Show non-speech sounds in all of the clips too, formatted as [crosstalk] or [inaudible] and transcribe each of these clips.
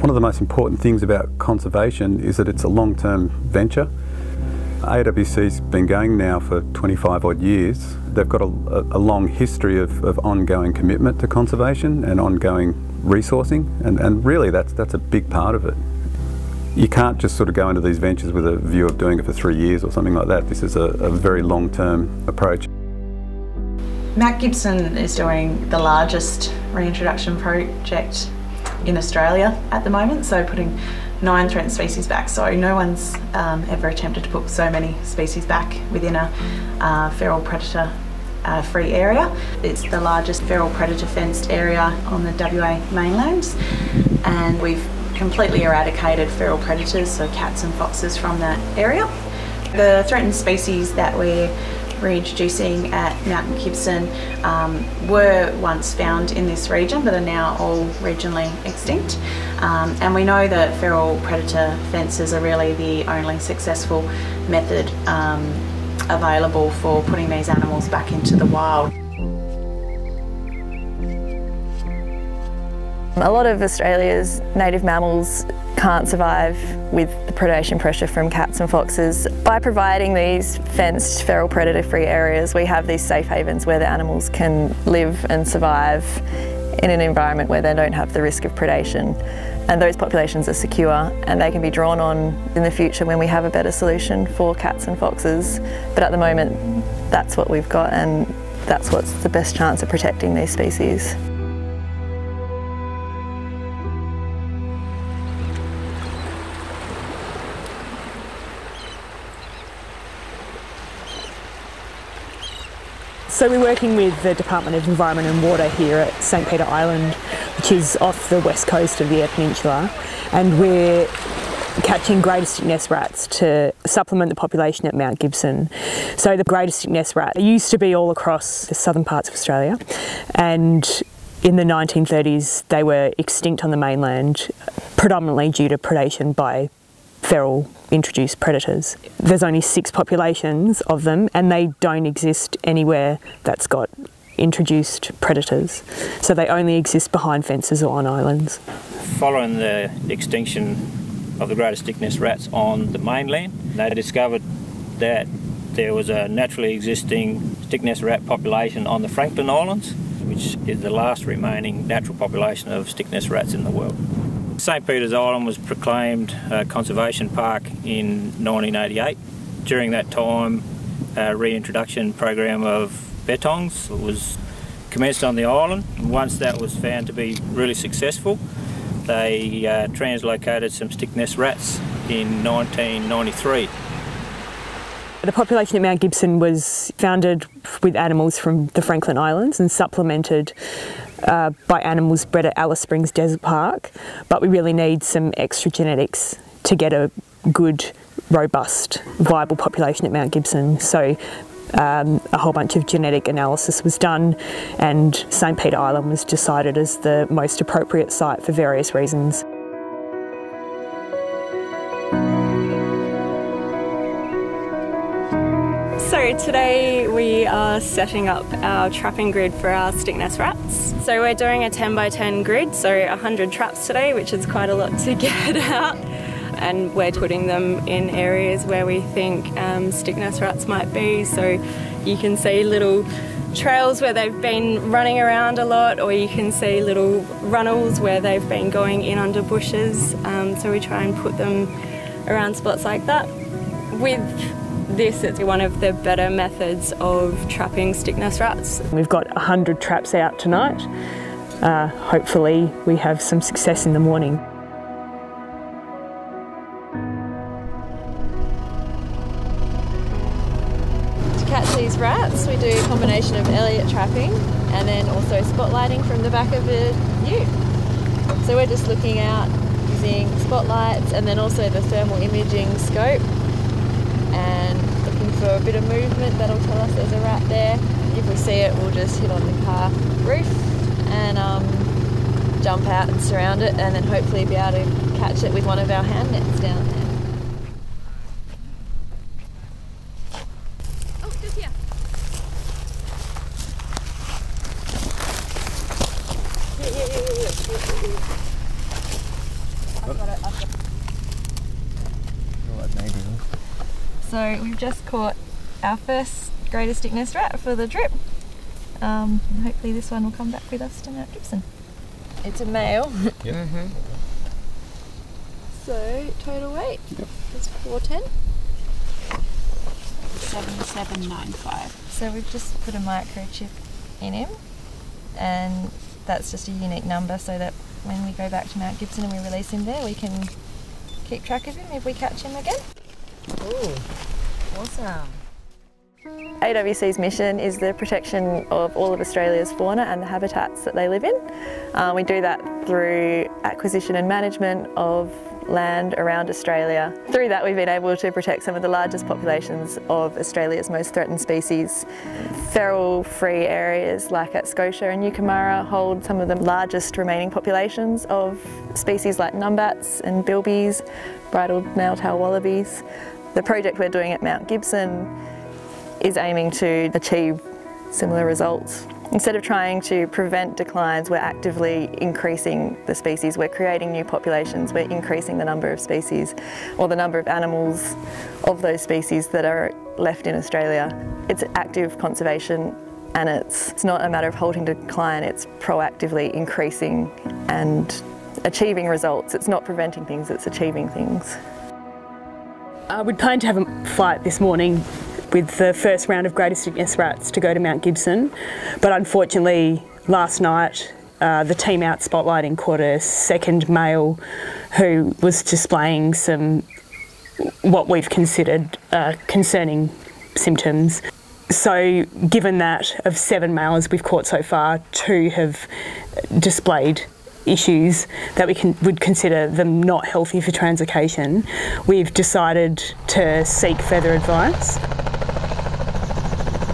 One of the most important things about conservation is that it's a long-term venture. AWC's been going now for 25 odd years. They've got a, a long history of, of, ongoing commitment to conservation and ongoing resourcing, and, and really that's, that's a big part of it. You can't just sort of go into these ventures with a view of doing it for three years or something like that. This is a, a very long-term approach. Mount Gibson is doing the largest reintroduction project in Australia at the moment, so putting nine threatened species back. So no one's um, ever attempted to put so many species back within a uh, feral predator uh, free area. It's the largest feral predator fenced area on the WA mainland and we've completely eradicated feral predators, so cats and foxes from that area. The threatened species that we're reintroducing at Mount Gibson um, were once found in this region but are now all regionally extinct. Um, and we know that feral predator fences are really the only successful method um, available for putting these animals back into the wild. A lot of Australia's native mammals can't survive with the predation pressure from cats and foxes. By providing these fenced feral predator free areas we have these safe havens where the animals can live and survive in an environment where they don't have the risk of predation and those populations are secure and they can be drawn on in the future when we have a better solution for cats and foxes but at the moment that's what we've got and that's what's the best chance of protecting these species. So we're working with the Department of Environment and Water here at St Peter Island, which is off the west coast of the Eyre Peninsula, and we're catching greater stick nest rats to supplement the population at Mount Gibson. So the greater stick nest rat used to be all across the southern parts of Australia, and in the 1930s they were extinct on the mainland, predominantly due to predation by feral introduced predators. There's only six populations of them and they don't exist anywhere that's got introduced predators. So they only exist behind fences or on islands. Following the extinction of the greatest stick nest rats on the mainland, they discovered that there was a naturally existing stick nest rat population on the Franklin Islands, which is the last remaining natural population of stick nest rats in the world. St Peter's Island was proclaimed a conservation park in 1988. During that time, a reintroduction program of bettongs was commenced on the island. Once that was found to be really successful, they uh, translocated some stick nest rats in 1993. The population at Mount Gibson was founded with animals from the Franklin Islands and supplemented uh, by animals bred at Alice Springs Desert Park, but we really need some extra genetics to get a good, robust, viable population at Mount Gibson. So um, a whole bunch of genetic analysis was done and St Peter Island was decided as the most appropriate site for various reasons. Today we are setting up our trapping grid for our stick nest rats. So we're doing a 10 by 10 grid, so 100 traps today, which is quite a lot to [laughs] get out. And we're putting them in areas where we think um, stick nest rats might be. So you can see little trails where they've been running around a lot, or you can see little runnels where they've been going in under bushes. Um, so we try and put them around spots like that. With this is one of the better methods of trapping stick nest rats. We've got 100 traps out tonight. Uh, hopefully we have some success in the morning. To catch these rats we do a combination of Elliott trapping and then also spotlighting from the back of a ute. So we're just looking out using spotlights and then also the thermal imaging scope and looking for a bit of movement that'll tell us there's a rat there. If we see it, we'll just hit on the car roof and um, jump out and surround it and then hopefully be able to catch it with one of our hand nets down there. Oh, just here. Yeah, yeah, yeah, yeah, yeah. So we've just caught our first greater stick nest rat for the trip. Um, and hopefully this one will come back with us to Mount Gibson. It's a male. [laughs] Yep. So total weight is 410. 7795. So we've just put a microchip in him and that's just a unique number so that when we go back to Mount Gibson and we release him there we can keep track of him if we catch him again. Ooh, awesome. AWC's mission is the protection of all of Australia's fauna and the habitats that they live in. Uh, we do that through acquisition and management of land around Australia. Through that we've been able to protect some of the largest populations of Australia's most threatened species. Feral free areas like at Scotia and Yookamurra hold some of the largest remaining populations of species like numbats and bilbies, bridled nail-tail wallabies. The project we're doing at Mount Gibson is aiming to achieve similar results. Instead of trying to prevent declines, we're actively increasing the species. We're creating new populations, we're increasing the number of species or the number of animals of those species that are left in Australia. It's active conservation and it's, it's not a matter of halting decline, it's proactively increasing and achieving results. It's not preventing things, it's achieving things. Uh, we'd planned to have a flight this morning with the first round of Greatest stick nest rats to go to Mount Gibson, but unfortunately last night uh, the team out spotlighting caught a second male who was displaying some what we've considered uh, concerning symptoms. So, given that of seven males we've caught so far, two have displayed issues that we can, would consider them not healthy for translocation, we've decided to seek further advice.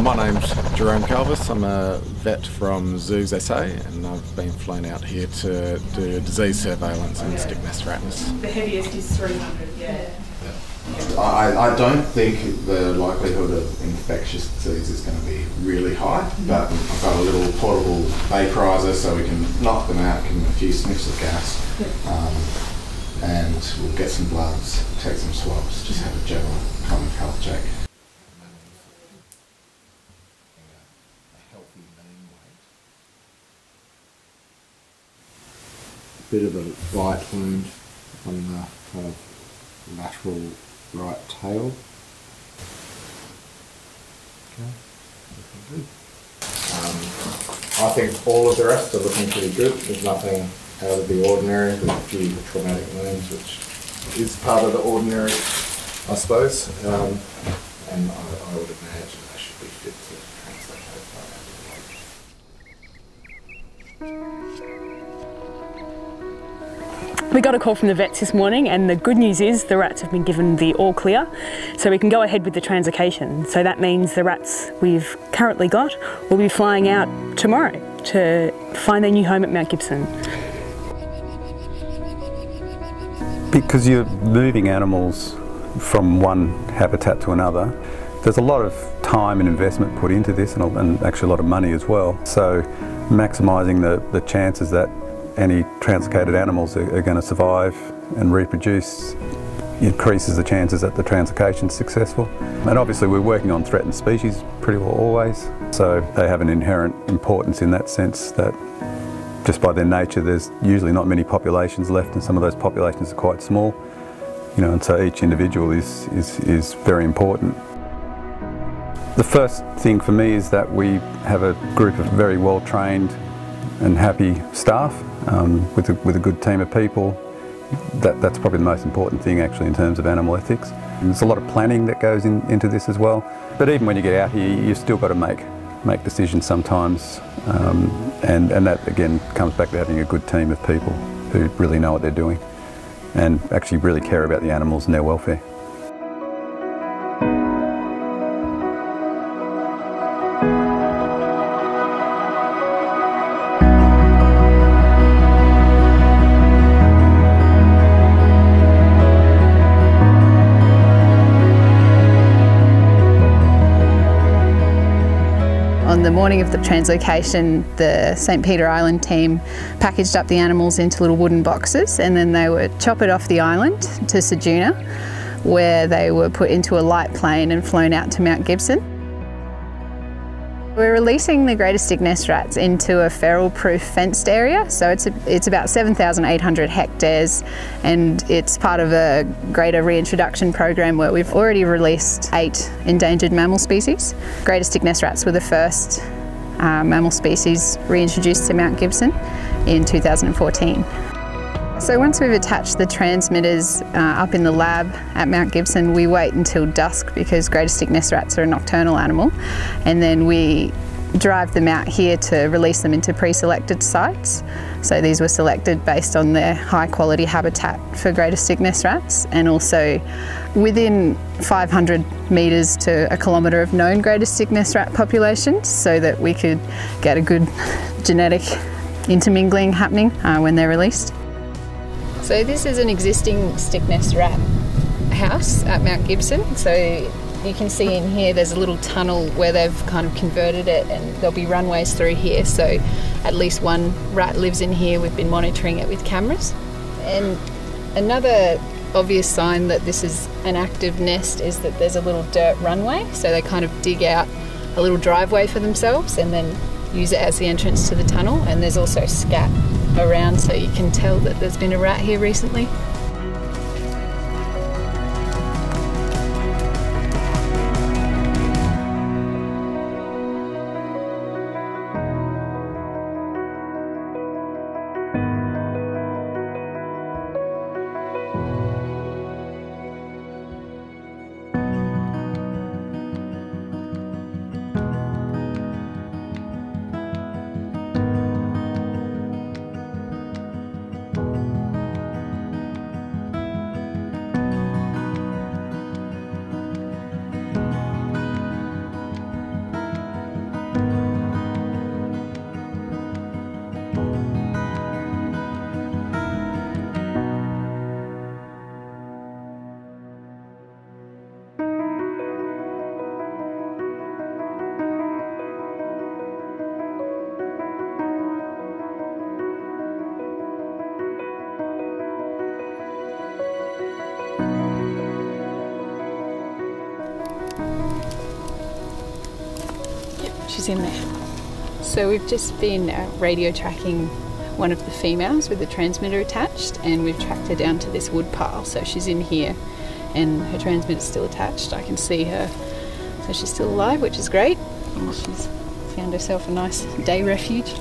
My name's Jerome Calvis. I'm a vet from Zoos SA and I've been flown out here to do disease surveillance in stick nest rats. The heaviest is 300, yeah. I, I don't think the likelihood of infectious disease is going to be really high, but I've got a little portable vaporizer so we can knock them out, give them a few sniffs of gas, um, and we'll get some bloods, take some swabs, just have a general common health check. Bit of a bite wound on the kind of lateral right tail. Okay, looking good. Um, I think all of the rest are looking pretty good. There's nothing out of the ordinary. There's a few traumatic wounds, which is part of the ordinary, I suppose. Um, and I, I would imagine they should be fit We got a call from the vets this morning, and the good news is the rats have been given the all clear, so we can go ahead with the translocation. So that means the rats we've currently got will be flying out tomorrow to find their new home at Mount Gibson. Because you're moving animals from one habitat to another, there's a lot of time and investment put into this and, actually a lot of money as well. So maximising the, the chances that any translocated animals are, are going to survive and reproduce increases the chances that the translocation is successful. And obviously we're working on threatened species pretty well always, so they have an inherent importance in that sense that just by their nature there's usually not many populations left and some of those populations are quite small. You know, and so each individual is, is, is very important. The first thing for me is that we have a group of very well trained and happy staff um, with, a, with a good team of people. That, that's probably the most important thing actually in terms of animal ethics. And there's a lot of planning that goes in, into this as well. But even when you get out here, you've still got to make, make decisions sometimes. Um, and, and that again comes back to having a good team of people who really know what they're doing and actually really care about the animals and their welfare. On the morning of the translocation, the St Peter Island team packaged up the animals into little wooden boxes and then they were chopped off the island to Ceduna where they were put into a light plane and flown out to Mount Gibson. We're releasing the greater Stick nest rats into a feral-proof fenced area, so it's, a, it's about 7,800 hectares and it's part of a greater reintroduction program where we've already released eight endangered mammal species. Greater Stick nest rats were the first uh, mammal species reintroduced to Mount Gibson in 2014. So once we've attached the transmitters uh, up in the lab at Mount Gibson, we wait until dusk because greater stick nest rats are a nocturnal animal, and then we drive them out here to release them into pre-selected sites. So these were selected based on their high quality habitat for greater stick nest rats and also within 500 metres to a kilometre of known greater stick nest rat populations so that we could get a good genetic intermingling happening uh, when they're released. So this is an existing stick nest rat house at Mount Gibson. So you can see in here there's a little tunnel where they've kind of converted it and there'll be runways through here. So at least one rat lives in here. We've been monitoring it with cameras. And another obvious sign that this is an active nest is that there's a little dirt runway. So they kind of dig out a little driveway for themselves and then use it as the entrance to the tunnel. And there's also scat around so you can tell that there's been a rat here recently. She's in there. So we've just been uh, radio tracking one of the females with the transmitter attached and we've tracked her down to this wood pile. So she's in here and her transmitter's still attached. I can see her. So she's still alive, which is great. And she's found herself a nice day refuge.